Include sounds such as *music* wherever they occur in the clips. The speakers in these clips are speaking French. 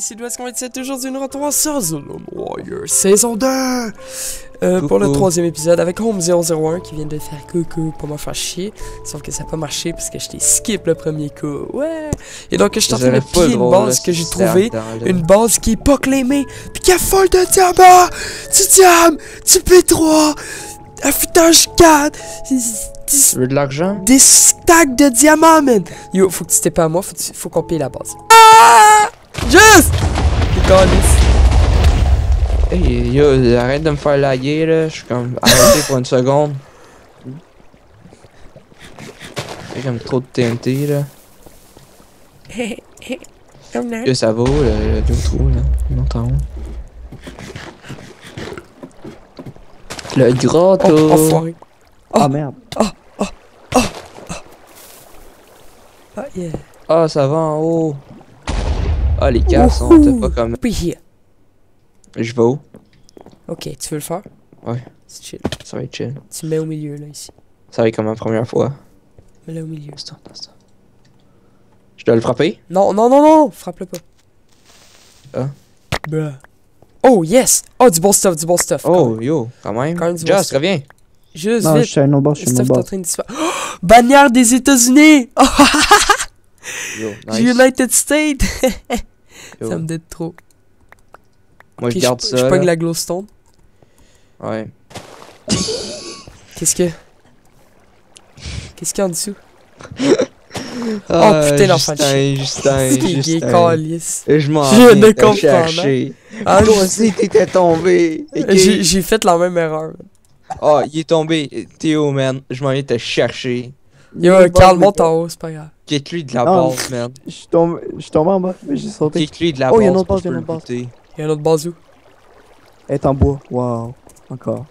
Ici Douas27. Aujourd'hui, nous retrouvons sur Lone Warrior saison 2 euh, pour le troisième épisode avec Home001 qui vient de faire coucou pour me faire chier. Sauf que ça n'a pas marché parce que je t'ai skip le premier coup. Ouais! Et donc, je train de piller une base que j'ai trouvée. Une base qui est pas claimée, puis qui a folle de diamants! Du diamant! Du P3! Affûtage 4! Tu veux de l'argent? Des stacks de diamants, man! Yo, faut que tu t'es pas à moi, faut, faut qu'on paye la base. Ah! Juste! T'es. Hey, yo, arrête de me faire laguer, là. Je suis comme arrêté pour une seconde. J'ai *laughs* comme trop de TNT, là. Comme là. Yo, ça va, où, le, le trou, là. Non, t'en. Le grotto. Oh, enfoiré. Ah merde. Ah, yeah. Ah, ça va en haut. Ah, les cases sont t'es pas comme. Je vais où? Ok, tu veux le faire? Ouais. C'est chill. Ça va être chill. Tu me mets au milieu, là, ici. Ça va être comme ma première fois. Mets-le au milieu. Attends, attends, attends. Je dois le frapper? Non, non, non, non! Frappe-le pas. Ah. Bruh. Oh, yes! Oh, du bon stuff, du bon stuff. Oh, yo, quand même. Quand même du bon Just, reviens. Juste Non, je vite. suis à un bord, je Le suis un est en train de se faire. Oh! *gasps* Bannière des États-Unis! Oh, *laughs* Yo, du nice. United States! *laughs* Ça me dette trop. Moi, je garde je, ça. je pogne la glowstone. Ouais. *laughs* Qu'est-ce que. *laughs* Qu'est-ce qu'il y a en dessous? Ah, putain, l'enfant Justin, Justin, Justin. Et je m'en Je comprendre, chercher. Ah, Toi aussi, t'étais tombé. J'ai fait la même erreur. Ah, il est tombé. Théo, man. Je m'en viens te chercher. Yo, Carl, monte en haut, c'est pas grave. Quitte-lui de la Non. base, man. Je suis tombé, je suis tombé en bas, mais j'ai sauté. Quitte-lui de la Oh, base. il y a une autre base, il y a une autre un autre bazou. Elle est en bois. Waouh. Encore.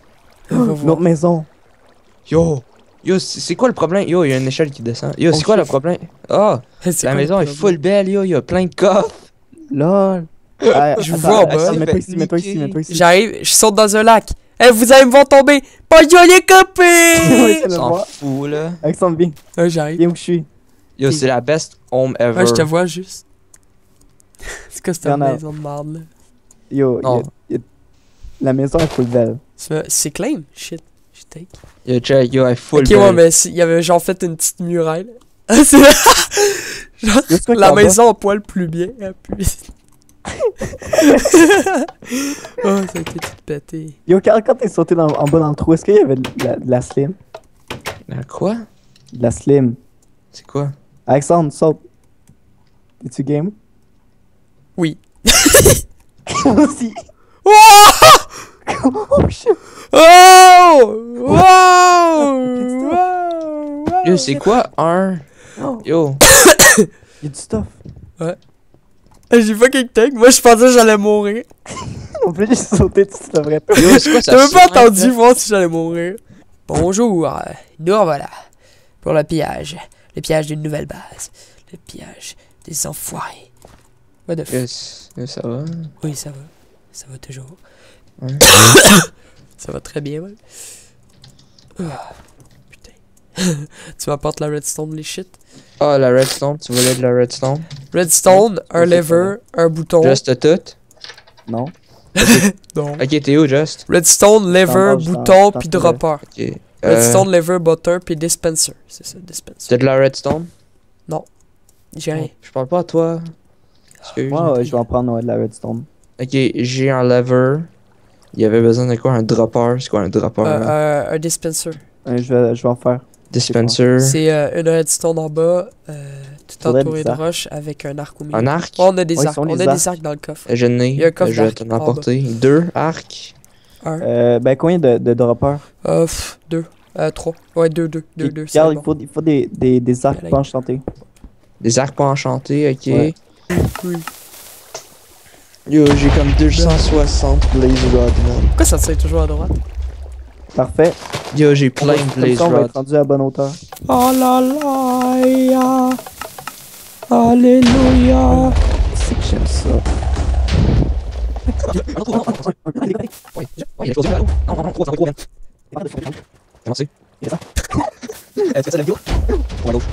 *gasps* On va Une voir. autre maison. Yo. Yo, c'est c'est quoi le problème? Yo, il y a une échelle qui descend. Yo, c'est quoi le problème? Ah, *laughs* C'est la quoi maison est problème? full belle, yo. Il y a plein de coffres. Lol. *laughs* Ah, Je attends, vois en attends, bas. Mets-toi ici, mets-toi ici, mets-toi ici. J'arrive, je saute dans un lac. Eh, vous allez me voir tomber. Pas de les *laughs* Ouais, copains! c'est le S'en voir. fout, là. Alexandre, viens. Ouais, j'arrive. Viens où je suis. Yo, c'est la best home ever. Ouais, je te vois juste. *laughs* C'est quoi cette maison de merde là? Yo, Non. y a- y a- la maison est full belle. C'est c'est claim? Shit. Je take. Yo, check, yo, elle est full Ok, belle. ouais, mais il y avait genre fait une petite muraille. là. *laughs* C'est- genre, la maison en poil plus bien. hein, plus. *laughs* oh, ça a été tout pété. Yo, quand, quand t'es sauté dans- en bas dans le trou, est-ce qu'il y avait de la, de la slim? La quoi? De la slim. C'est quoi? Alexandre, saute. Es-tu game? Oui. Aussi. Oh! oh shit. Oh! Wow! Wow! Yo, c'est quoi un? Oh, Yo, *coughs* y a du stuff. J'ai pas quelque tag. Moi, je pensais que j'allais mourir. En plus, j'ai sauté, tu devrais pas. yo, c'est quoi ça? T'as même pas là? voir si j'allais mourir. Bonjour. Nous voilà. Pour le pillage. Le pillage d'une nouvelle base. Le pillage des enfoirés. What the f... Yes, yes, ça va. Oui, ça va. Ça va toujours. Ouais. *coughs* ça va très bien, ouais. Ah, putain. *coughs* tu m'apportes la redstone, les shit. Ah, la redstone, tu voulais de la redstone? Redstone, un lever, un bouton. Just tout? Non. *laughs* Non. Ok, t'es où, Just? Redstone, lever, bouton, puis dropper. Ok. Euh, Redstone, lever, butter, puis dispenser. C'est ça, dispenser. T'as de la redstone? J'ai rien. Je parle pas à toi. Moi, ouais, je vais en prendre ouais, de la redstone. Ok, j'ai un lever. Il y avait besoin de quoi? Un dropper? C'est quoi un dropper? Euh, euh, un dispenser. Euh, je, vais, je vais en faire. Dispenser. C'est euh, une redstone en bas, euh, tout entouré de roches avec un arc au milieu. Un arc? Ouais, on a des Ouais, arcs. On a arcs. des arcs dans le coffre. Je n'ai. Il y a un coffre Je vais t'en apporter. Deux arcs. Un. Euh, ben, combien de, de droppers? Euh, pff, deux. Euh, trois. Ouais, deux, deux. Deux, deux. Regarde, bon. il faut, il faut des, des, des arcs pas enchantés. Des arcs pas enchantés, ok. Ouais. Oui. Yo, j'ai comme 260 Blaze Rod, man. Pourquoi ça tire toujours à droite? Parfait. Yo, j'ai plein de Blaze ça, on va Rod. être rendu à la bonne hauteur. Oh là, ya. Alléluia. C'est que j'aime ça. C'est ça. Euh, c'est ça la vidéo? Ouais, l'autre.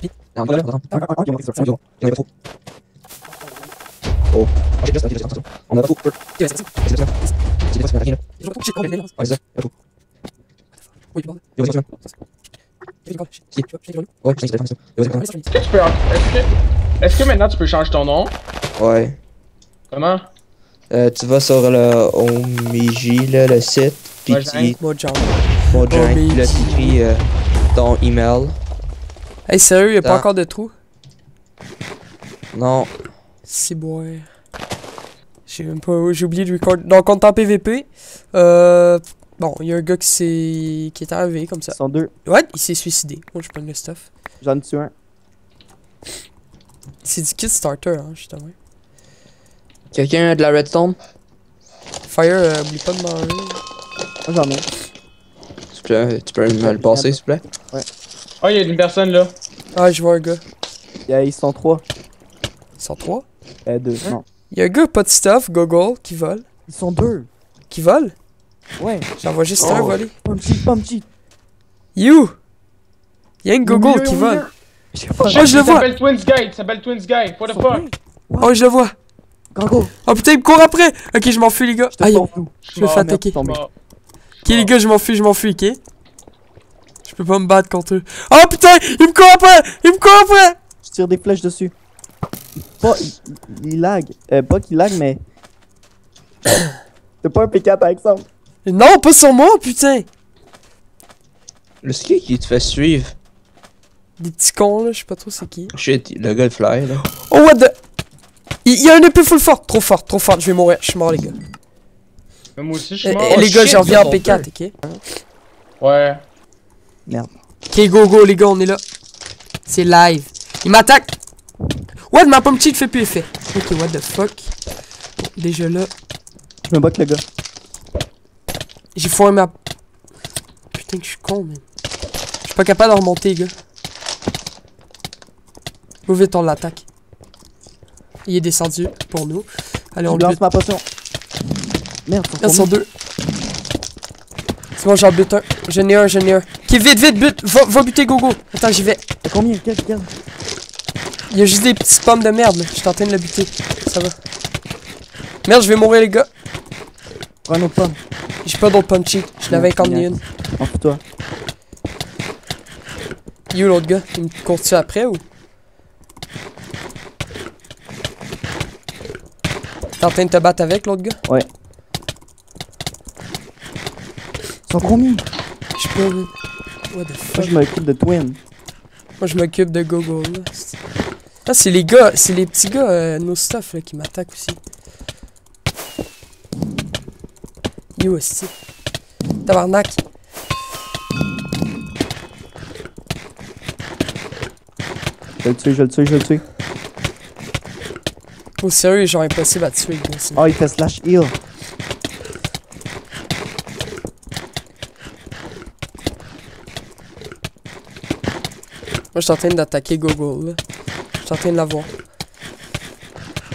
Vite. Non, pas là, attends. Il y en a trop. Oh. On a tout. Ok, c'est ça. C'est ça. C'est pas là. Je retrouve shit, combien de Ouais, c'est ça. Y a tout. Oui, pardon. Shit. Si. Tu vois, je t'ai Ouais, c'est ça. Est-ce Est-ce que tu peux. Est-ce que. Est-ce que maintenant tu peux changer ton nom? Ouais. Comment? Euh, tu vas sur le Omiji, là, le site, Mojang. tu Mojang. Mojang, là, t'écris euh, ton email. Hey, sérieux, y'a pas encore de trou? Non. C'est boire. J'ai même pas. J'ai oublié de record. Donc, on est en PVP. Euh. Bon, il y a un gars qui s'est. qui est arrivé comme ça. Ils sont deux. Ouais, il s'est suicidé. Moi, je prends le stuff. J'en tue un? C'est du kit starter, hein, justement. Quelqu'un a de la redstone? Fire, euh, oublie pas de manger. Moi, j'en ai. Tu peux, tu peux me le passer, s'il te plaît? Oh, il y a une personne là. Ah, je vois un gars. Il y a- Ils sont trois. Ils sont trois? Euh, deux. Hein? Non. Il y a un gars, pas de stuff, Gogol, qui vole. Ils sont deux. Qui vole? Ouais. J'en vois juste un Oh. voler. Punchy, punchy. You! Il y a un Gogol qui vole. Oh, je le il vois. s'appelle Twins Guy. Il s'appelle Twins Guy. What the fuck? Oh, je le vois. Gango. Oh putain, il me court après. Ok, je m'enfuis, les gars. Aïe. Je me fais attaquer. Ok, les gars, je m'enfuis, je m'enfuis, ok? Je peux pas me battre contre eux. Oh putain, il me court après! Il me court après! Je tire des flèches dessus. Pas. Il, lag. Euh, pas qu'il lag, mais. T'as pas un P4 par exemple. Non, pas sur moi, putain! Le ski qui te fait suivre. Des petits cons, là, je sais pas trop c'est qui. Shit, le gars, fly, là. Oh, what the... Il y a un épée full forte, trop forte, trop forte, je vais mourir, je suis mort, les gars. Mais moi aussi, je suis Eh, mort. eh, les gars, je reviens en ils sont P4, ok? Ouais. Ok, go, go, les gars, on est là. C'est live. Il m'attaque! What, ma pomme cheat fait plus effet. Ok, what the fuck? Déjà là, Je me bats avec le gars. j'ai foiré ma... Putain que je suis con, man. Je suis pas capable de remonter, les gars. Où vite, on l'attaque. Il est descendu pour nous. Allez, on Je lance ma potion. Merde, Ils sont deux. C'est bon, j'en bute un. J'en ai un, j'en ai un. Ok, vite, vite, bute. Va, va buter Gogo. Attends, j'y vais. T'as combien? Quel, quel? Il y a juste des petites pommes de merde. Je suis en train de le buter. Ça va. Merde, je vais mourir, les gars. Prends une autre pomme. J'ai pas d'autres pommes cheat. Je n'avais qu'en Merde. une. En fous-toi. You, l'autre gars? Il me court-tu après ou? T'es en train de te battre avec l'autre gars? Ils sont combien? Je pas. What the Moi, fuck? je m'occupe de Twin. Moi, je m'occupe de Gogo, là. Ah, c'est les gars, c'est les petits gars, euh, nos stuff, là, qui m'attaquent aussi. You aussi. Tabarnak. Je le tuer, je le tuer, je le tuer. Oh, sérieux, genre impossible à tuer. Oh, il fait slash heal. Moi, je suis en train d'attaquer Gogo, là. Je suis en train de l'avoir.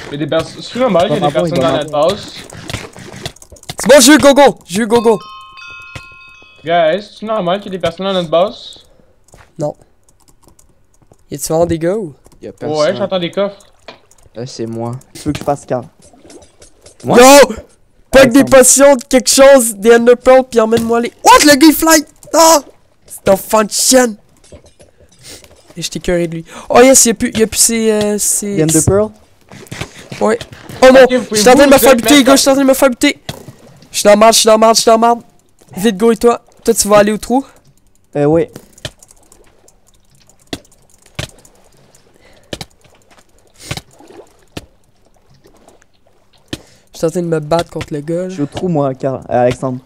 Il y a des personnes. C'est normal qu'il y a Il des personnes dans il notre va base. C'est bon, j'ai eu Gogo! J'ai eu Gogo! Guys, c'est normal qu'il y ait des personnes dans notre base? Y a-tu vraiment des gars ou? Y'a personne. Ouais, j'entends des coffres. Là, c'est moi. Tu veux que je fasse car? Moi? Yo! Pack des de quelque chose, des underpearls, puis emmène-moi les. What? Le il fly! Ah! C'est un fan de chienne! Et je t'ai curé de lui. Oh yes, y'a plus, y'a plus ses. Euh, ses... Game de Pearl? Ouais. Oh non! Je suis en train de me faire buter, les êtes gars, je suis en train de me faire buter! Je suis dans la marde, je suis dans la je suis dans la. Vite, go et toi? Toi, tu vas aller au trou? Euh, ouais. Suis en train de me battre contre le gars, Je suis au trou, moi, Carl. Euh, Alexandre.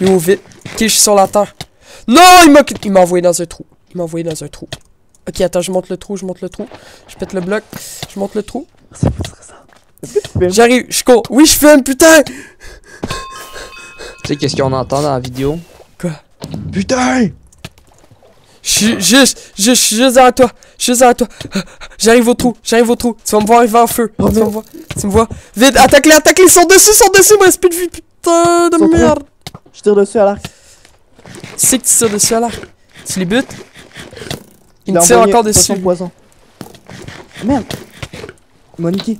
Vite. Ok, je suis sur la terre. Non, il m'a il m'a envoyé dans un trou. Il m'a envoyé dans un trou. Ok, attends, je monte le trou, je monte le trou. Je pète le bloc, je monte le trou. C'est pas stressant. Est-ce que tu filmes? J'arrive, je cours. Oui, je filme, putain! Tu sais qu'est-ce qu'on entend dans la vidéo? Quoi? Putain! Je suis juste, je je suis juste derrière toi. Je suis juste derrière toi. J'arrive au trou, j'arrive au trou. Tu vas me voir arriver en feu. Oh, tu me voir. Tu me vois. Vite, attaque-les, attaque-les, ils sont dessus, ils sont dessus, moi, c'est plus de vie, putain de merde. Je tire dessus à l'arc. Tu sais que tu tires dessus à l'arc. Tu les butes. Me tirent envoyé encore dessus. poisson. Merde. Il m'a niqué.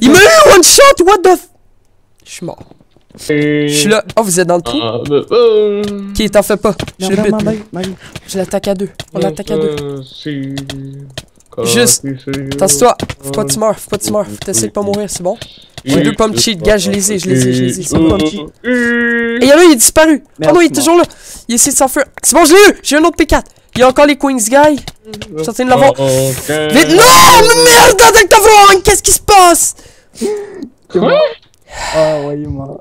Il m'a eu one shot, what the f... Je suis mort. Je suis là. Oh, vous êtes dans le trou? Ah, euh, Ok, t'en fais pas. Je le bute. l'attaque à deux. On l'attaque à deux. euh, Juste, Tasse-toi. Faut pas que tu meurs, faut pas que tu meurs. Faut t'essayer de pas mourir, c'est bon? J'ai deux pommes cheat, gars, je les ai, je les ai, je les ai, c'est. Pommes cheat. Et y'en a un, il est disparu. Merde, oh non, il est toujours là. Il essaie de s'enfuir. C'est bon, je l'ai eu. J'ai un autre P4. Il y a encore les Queens Guy. Je suis en train de l'avoir. Vite. Non, mais merde, ta voix. Qu'est-ce qui se passe? Quoi? Ah est mort.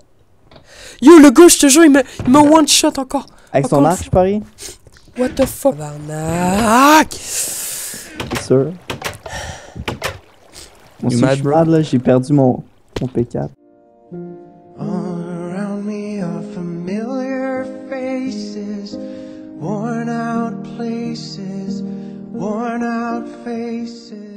Yo, le gars, je te jure, il me, il me one shot encore. Avec son arc, je parie? What the fuck? Barnac. C'est sûr. Moi je là. J'ai perdu mon, mon P4. All around me are familiar faces, worn out places, worn out faces.